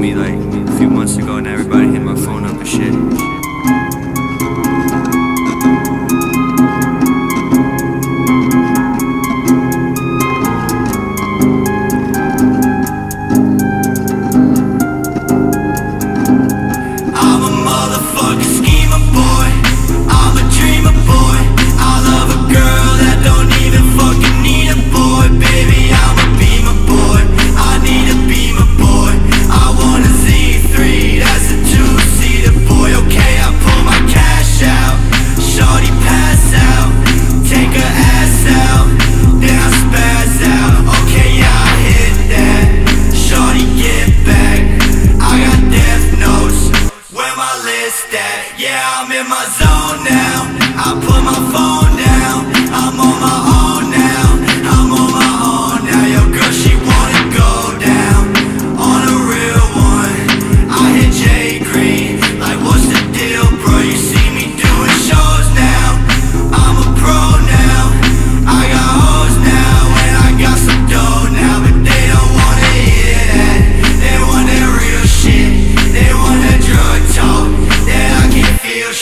me like a few months ago and everybody hit my phone up and shit.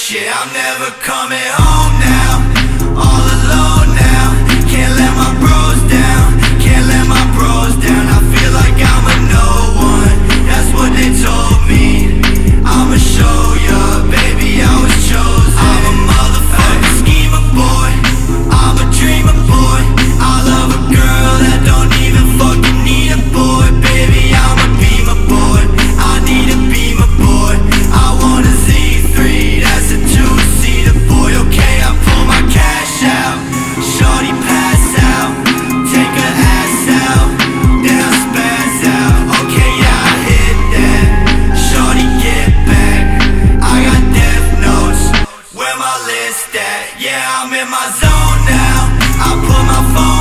Shit, I'm never coming home now. All alone now Can't let my bro this, that. Yeah, I'm in my zone now. I put my phone.